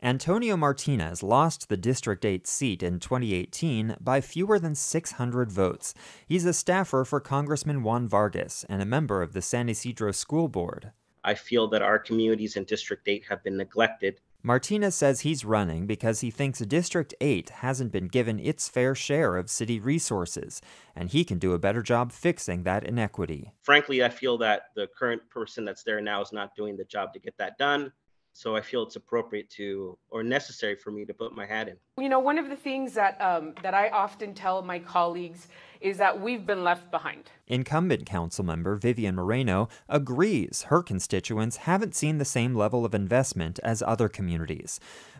Antonio Martinez lost the District 8 seat in 2018 by fewer than 600 votes. He's a staffer for Congressman Juan Vargas and a member of the San Ysidro School Board. I feel that our communities in District 8 have been neglected. Martinez says he's running because he thinks District 8 hasn't been given its fair share of city resources, and he can do a better job fixing that inequity. Frankly, I feel that the current person that's there now is not doing the job to get that done. So I feel it's appropriate to or necessary for me to put my hat in. You know, one of the things that um, that I often tell my colleagues is that we've been left behind. Incumbent council member Vivian Moreno agrees her constituents haven't seen the same level of investment as other communities.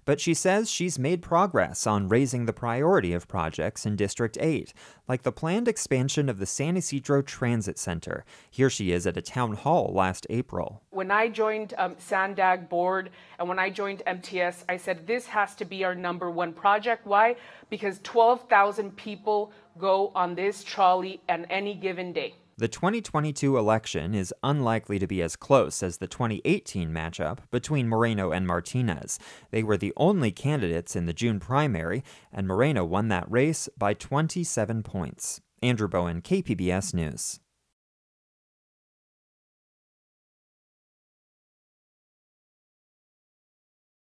But she says she's made progress on raising the priority of projects in District 8, like the planned expansion of the San Ysidro Transit Center. Here she is at a town hall last April. When I joined um, SANDAG board and when I joined MTS, I said this has to be our number one project. Why? Because 12,000 people go on this trolley on any given day. The 2022 election is unlikely to be as close as the 2018 matchup between Moreno and Martinez. They were the only candidates in the June primary, and Moreno won that race by 27 points. Andrew Bowen, KPBS News.